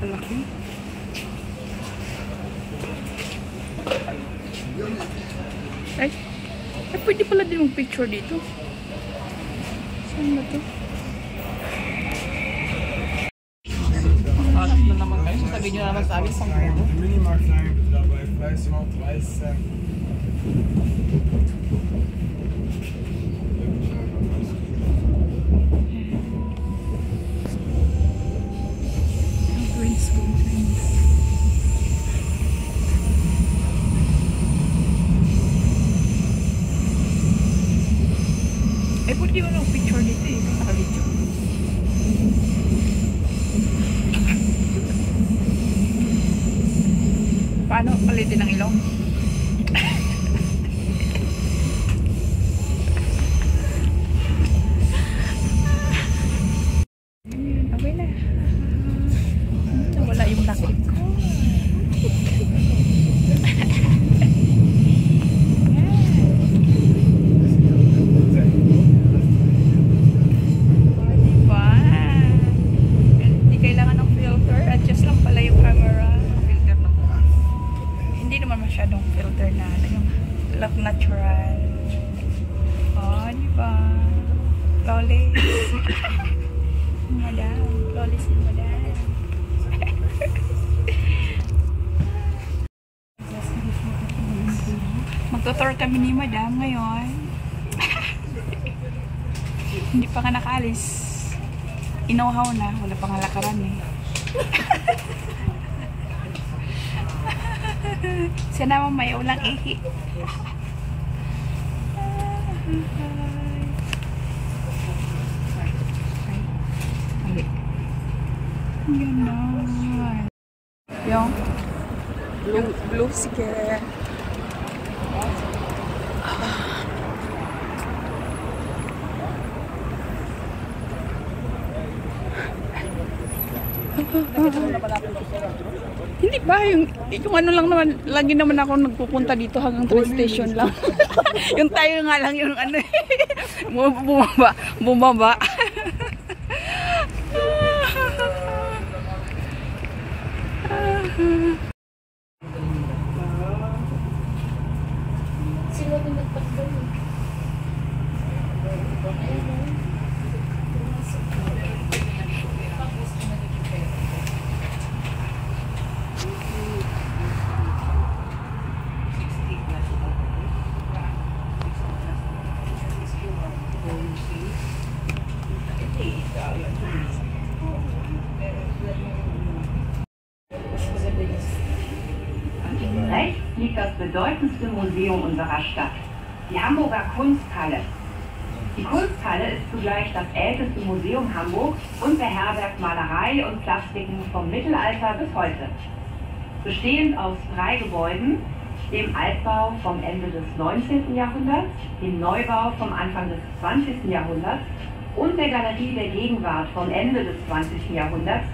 Malaki. Ay, ay, pwede pala din yung picture dito. Saan ba to? Alat na naman kayo. Sasabihin nyo naman sa amin sa kubo. Minimarkt lang dabei, Fleischmarkt, Weiße. Drinks, Hindi pa nga nakaalis. Inuhaw na. Wala pang halakaran eh. Siya naman may ulang ihi. Ay. Ganon. Yung blue, blue sige. Hindi ba? Yung, yung ano lang naman, lagi naman ako nagpupunta dito hanggang train station lang. yung tayo nga lang yung ano eh. bumaba, bumaba. Rechts liegt das bedeutendste Museum unserer Stadt, die Hamburger Kunsthalle. Die Kunsthalle ist zugleich das älteste Museum Hamburgs und beherbergt Malerei und Plastiken vom Mittelalter bis heute. Bestehend aus drei Gebäuden, dem Altbau vom Ende des 19. Jahrhunderts, dem Neubau vom Anfang des 20. Jahrhunderts und der Galerie der Gegenwart vom Ende des 20. Jahrhunderts,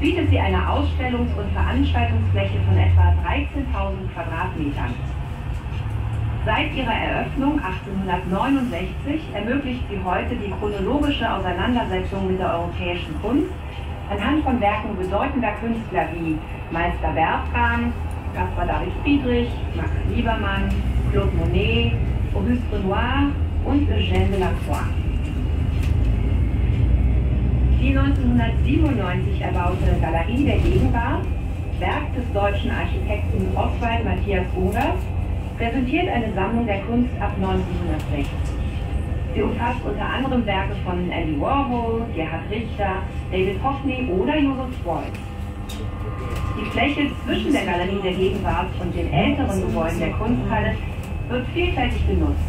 bietet sie eine Ausstellungs- und Veranstaltungsfläche von etwa 13.000 Quadratmetern. Seit ihrer Eröffnung 1869 ermöglicht sie heute die chronologische Auseinandersetzung mit der europäischen Kunst anhand von Werken bedeutender Künstler wie Meister Bertram, Caspar David Friedrich, Max Liebermann, Claude Monet, Auguste Renoir und Eugène Delacroix. Die 1997 erbaute Galerie der Gegenwart, Werk des deutschen Architekten Oswald Matthias Ungers, präsentiert eine Sammlung der Kunst ab 1960. Sie umfasst unter anderem Werke von Andy Warhol, Gerhard Richter, David Hockney oder Joseph Beuys. Die Fläche zwischen der Galerie der Gegenwart und den älteren Gebäuden der Kunsthalle wird vielfältig genutzt.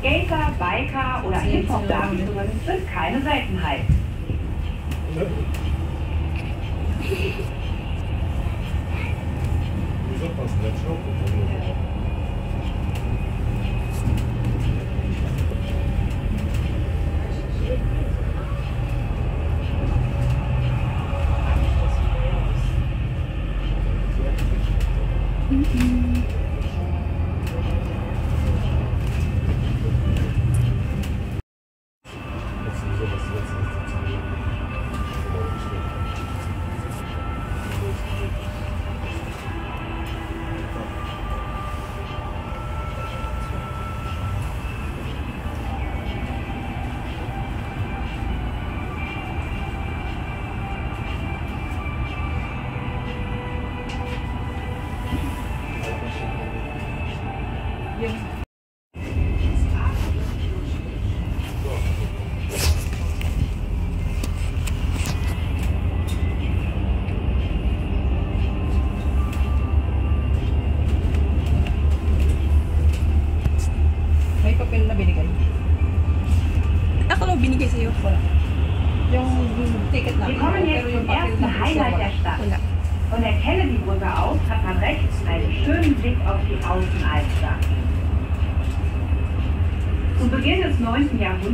Skater, Biker oder Hip-Hop-Darbietungen sind keine Seltenheit. да? Безопасно, жалко. Yes.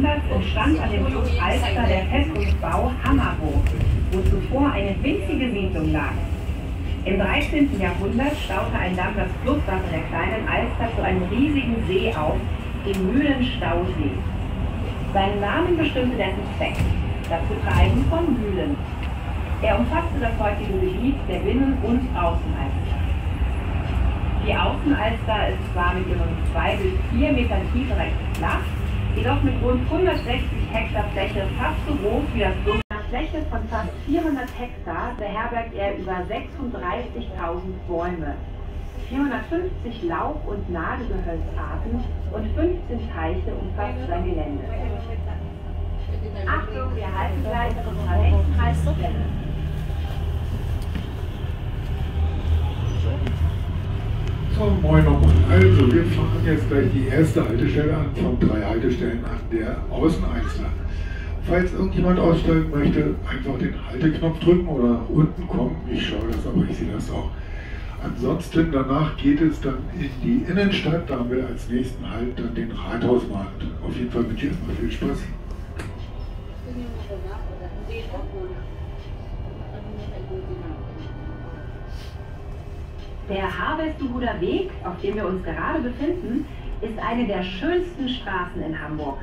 9. Jahrhunderts entstand an dem Fluss Alster der Festungsbau Hammerburg, wo zuvor eine winzige Siedlung lag. Im 13. Jahrhundert staute ein Damm das Flusswasser der kleinen Alster zu einem riesigen See auf, dem Mühlenstausee. Seinen Namen bestimmte dessen Zweck, das Betreiben von Mühlen. Er umfasste das heutige Gebiet der Binnen- und Außenalster. Die Außenalster ist zwar mit ihren 2 bis 4 Metern Tiefe recht flach, jedoch mit rund 160 Hektar Fläche fast so groß wie das Bund. Einer Fläche von fast 400 Hektar beherbergt er über 36.000 Bäume, 450 Laub- und Nadelgehölzarten und 15 Teiche umfasst sein Gelände. Achtung, wir halten gleich an unserer rechten. So, moin nochmal. Also, wir fahren jetzt gleich die erste Haltestelle an von drei Haltestellen an der Außenalster. Falls irgendjemand aussteigen möchte, einfach den Halteknopf drücken oder unten kommen. Ich schaue das, aber ich sehe das auch. Ansonsten danach geht es dann in die Innenstadt. Da haben wir als nächsten Halt dann den Rathausmarkt. Auf jeden Fall wünsche ich erstmal viel Spaß. Der Harvesterhuder Weg, auf dem wir uns gerade befinden, ist eine der schönsten Straßen in Hamburg.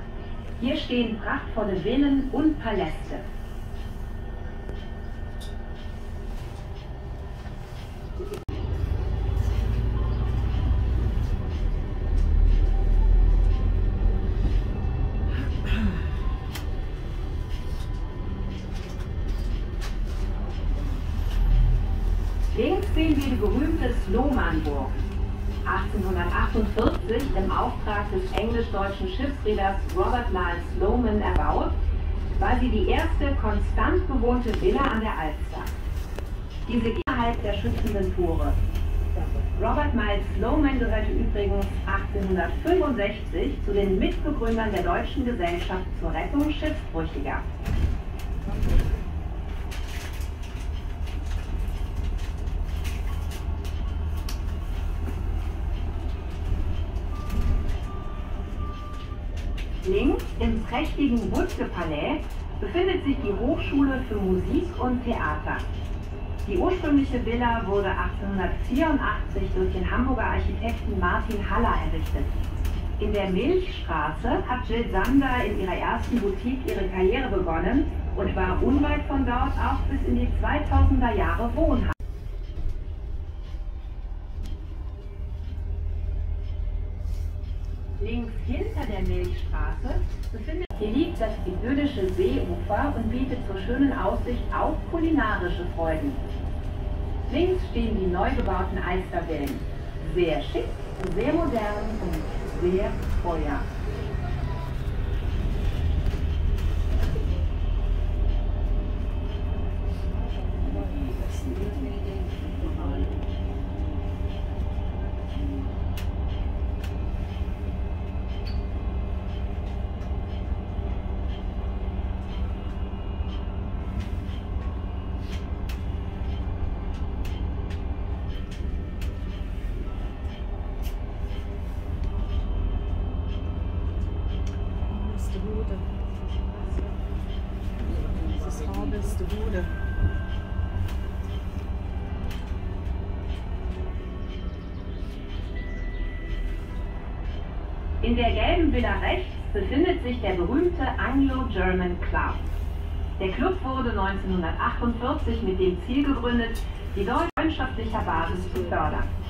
Hier stehen prachtvolle Villen und Paläste. Links sehen wir die berühmte Snowmanburg. 1848 im Auftrag des englisch-deutschen Schiffsreeders Robert Lyle Sloman erbaut, war sie die erste konstant bewohnte Villa an der Alster. Diese innerhalb der schützenden Tore. Robert Miles Sloman gehörte übrigens 1865 zu den Mitbegründern der Deutschen Gesellschaft zur Rettung Schiffsbrüchiger. Links im prächtigen Wutke-Palais befindet sich die Hochschule für Musik und Theater. Die ursprüngliche Villa wurde 1884 durch den Hamburger Architekten Martin Haller errichtet. In der Milchstraße hat Jill Sander in ihrer ersten Boutique ihre Karriere begonnen und war unweit von dort auch bis in die 2000er Jahre wohnhaft. Hinter der Milchstraße befindet hier liegt das idyllische Seeufer und bietet zur schönen Aussicht auch kulinarische Freuden. Links stehen die neu gebauten Alsterwellen. Sehr schick, sehr modern und sehr teuer. Harvestehude. Das ist Harvestehude. In der gelben Villa rechts befindet sich der berühmte Anglo-German Club. Der Club wurde 1948 mit dem Ziel gegründet, die deutsche freundschaftlicher Basis zu fördern.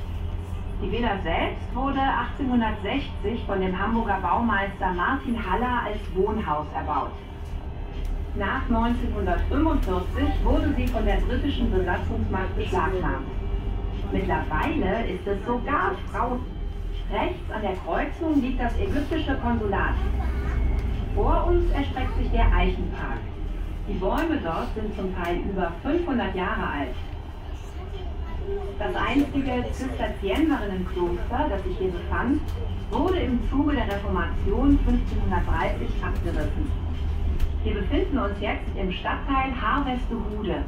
Die Villa selbst wurde 1860 von dem Hamburger Baumeister Martin Haller als Wohnhaus erbaut. Nach 1945 wurde sie von der britischen Besatzungsmacht beschlagnahmt. Mittlerweile ist es sogar Frau. Rechts an der Kreuzung liegt das ägyptische Konsulat. Vor uns erstreckt sich der Eichenpark. Die Bäume dort sind zum Teil über 500 Jahre alt. Das einstige Zisterzienserinnenkloster, das sich hier befand, wurde im Zuge der Reformation 1530 abgerissen. Wir befinden uns jetzt im Stadtteil Harvestehude.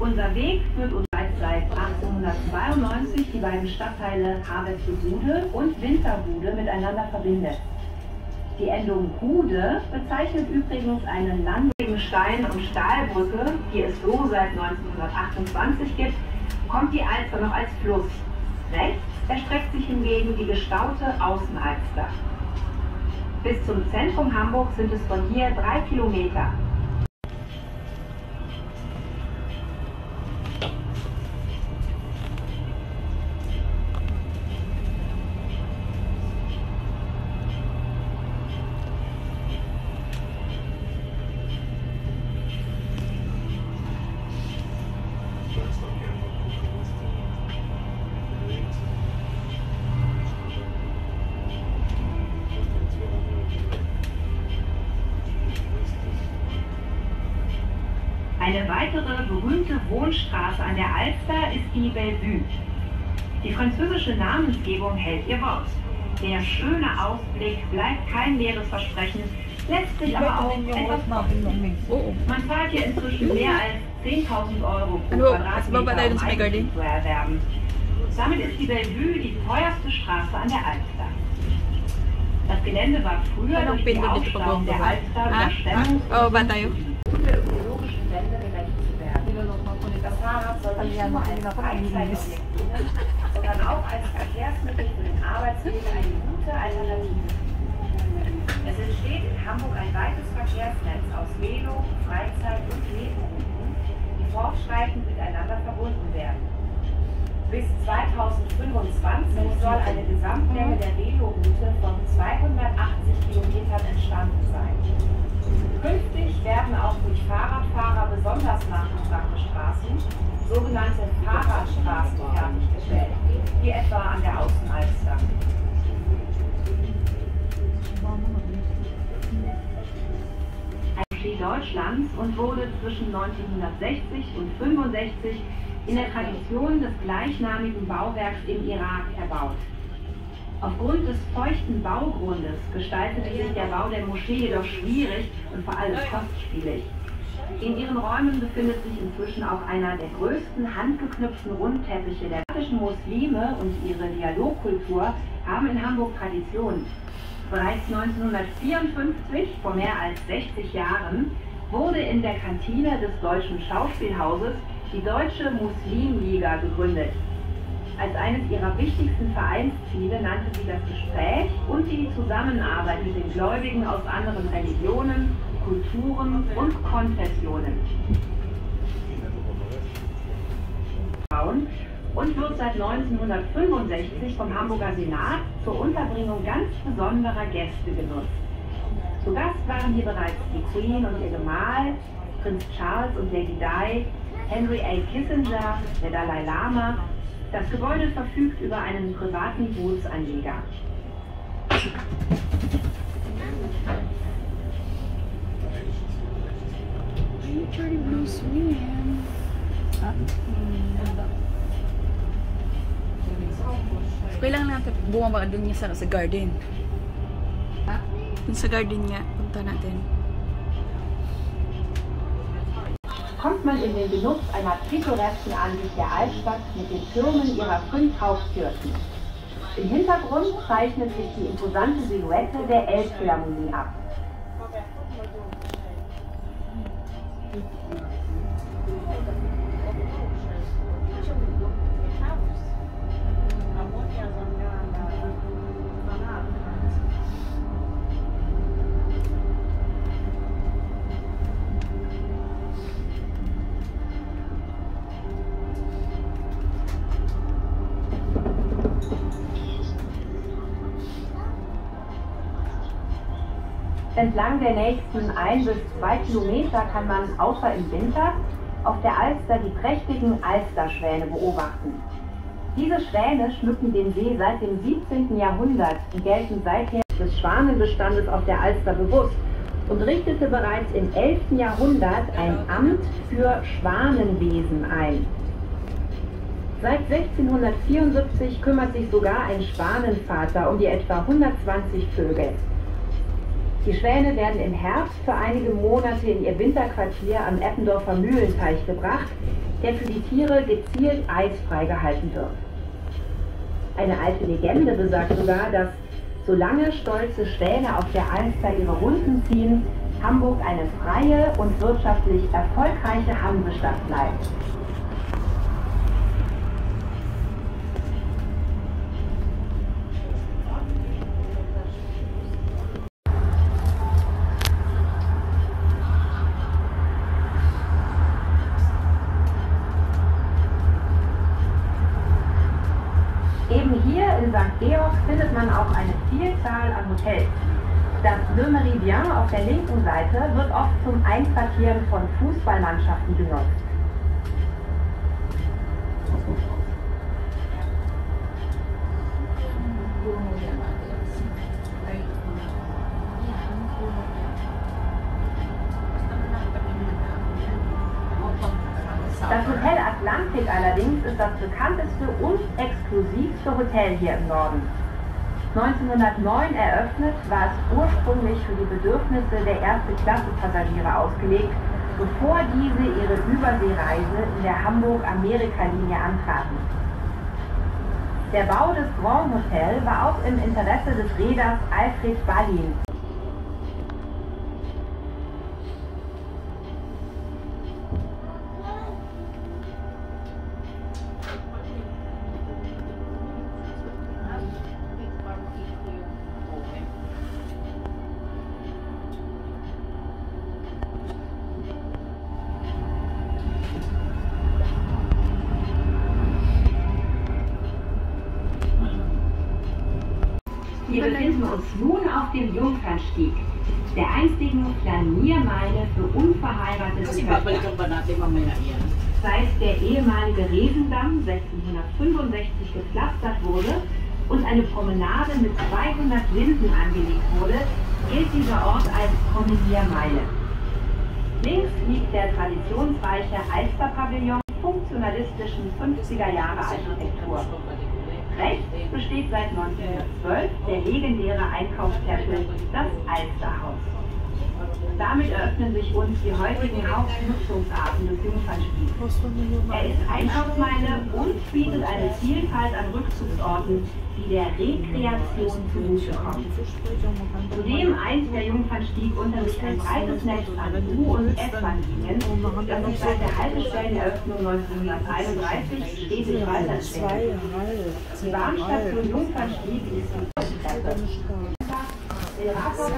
Unser Weg führt uns seit 1892 die beiden Stadtteile Harvestehude und Winterhude miteinander verbindet. Die Endung Hude bezeichnet übrigens eine langjährige Stein- und Stahlbrücke, die es so seit 1928 gibt, kommt die Alster noch als Fluss. Rechts erstreckt sich hingegen die gestaute Außenalster. Bis zum Zentrum Hamburg sind es von hier drei Kilometer. Weitere berühmte Wohnstraße an der Alster ist die Bellevue. Die französische Namensgebung hält ihr Wort. Der schöne Ausblick bleibt kein leeres Versprechen, letztlich aber auch etwas Oo. Man zahlt hier inzwischen mehr als 10.000 Euro pro Quadratmeter, um? Eigentum zu erwerben. Damit ist die Bellevue die teuerste Straße an der Alster. Das Gelände war früher durch die Aufstauen der? Alster Ha? Überschwemmungs- Fahrrad soll nicht nur als Freizeitobjekt sondern auch als Verkehrsmittel für den Arbeitsweg eine gute Alternative. Es entsteht in Hamburg ein weites Verkehrsnetz aus Velo, Freizeit- und Nebenrouten, die fortschreitend miteinander verbunden werden. Bis 2025 soll eine Gesamtlänge der Veloroute von 280 Kilometern entstanden sein. Künftig werden auch durch Fahrradfahrer besonders nachgefragte Straßen, sogenannte Fahrradstraßen, fertiggestellt, wie etwa an der Außenalster. Deutschlands und wurde zwischen 1960 und 65 in der Tradition des gleichnamigen Bauwerks im Irak erbaut. Aufgrund des feuchten Baugrundes gestaltete sich der Bau der Moschee jedoch schwierig und vor allem kostspielig. In ihren Räumen befindet sich inzwischen auch einer der größten handgeknüpften Rundteppiche der arabischen Muslime und ihre Dialogkultur haben in Hamburg Tradition. Bereits 1954, vor mehr als 60 Jahren, wurde in der Kantine des Deutschen Schauspielhauses die Deutsche Muslimliga gegründet. Als eines ihrer wichtigsten Vereinsziele nannte sie das Gespräch und die Zusammenarbeit mit den Gläubigen aus anderen Religionen, Kulturen und Konfessionen. Und wird seit 1965 vom Hamburger Senat zur Unterbringung ganz besonderer Gäste genutzt. Zu Gast waren hier bereits die Queen und ihr Gemahl, Prinz Charles und Lady Di, Henry A. Kissinger, der Dalai Lama. Das Gebäude verfügt über einen privaten Bootsanleger. Kailangan natin bumaba doon niya sa, sa garden. Dun sa garden nga, punta natin. Kommt man in den Genuss einer pittoresken Ansicht der Altstadt mit den Türmen ihrer fünf Hauptkirchen. Im Hintergrund zeichnet sich die imposante Silhouette der Elbphilharmonie ab. Entlang der nächsten ein bis zwei Kilometer kann man außer im Winter auf der Alster die prächtigen Alsterschwäne beobachten. Diese Schwäne schmücken den See seit dem 17. Jahrhundert und gelten seither des Schwanenbestandes auf der Alster bewusst und richtete bereits im 11. Jahrhundert ein Amt für Schwanenwesen ein. Seit 1674 kümmert sich sogar ein Schwanenvater um die etwa 120 Vögel. Die Schwäne werden im Herbst für einige Monate in ihr Winterquartier am Eppendorfer Mühlenteich gebracht, der für die Tiere gezielt eisfrei gehalten wird. Eine alte Legende besagt sogar, dass solange stolze Schwäne auf der Alster ihre Runden ziehen, Hamburg eine freie und wirtschaftlich erfolgreiche Hansestadt bleibt. Vielzahl an Hotels. Das Le Meridien auf der linken Seite wird oft zum Einquartieren von Fußballmannschaften genutzt. Das Hotel Atlantik allerdings ist das bekannteste und exklusivste Hotel hier im Norden. 1909 eröffnet, war es ursprünglich für die Bedürfnisse der erste Klasse Passagiere ausgelegt, bevor diese ihre Überseereise in der Hamburg-Amerika-Linie antraten. Der Bau des Grand Hotel war auch im Interesse des Reeders Alfred Ballin. Befinden uns nun auf dem Jungfernstieg, der einstigen Planiermeile für unverheiratete Töchter. mamaya yan. Seit der ehemalige Resendamm 1665 gepflastert wurde und eine Promenade mit 200 Linden angelegt wurde, gilt dieser Ort als Promeniermeile. Links liegt der traditionsreiche Alster-Pavillon funktionalistischen 50er Jahre Architektur. Rechts besteht seit 1912 der legendäre Einkaufstempel, das Alsterhaus. Damit eröffnen sich uns die heutigen Hauptnutzungsarten des Jungfernstiegs. Er ist Einkaufsmeile und bietet eine Vielfalt an Rückzugsorten, die der Rekreation zugutekommen. Zudem eint der Jungfernstieg unter sich ein breites Netz an U- und S-Bahnlinien, das sich seit der Haltestelleneröffnung 1931 stetig weiterentwickelt. Die Bahnstation Jungfernstieg ist die Hi.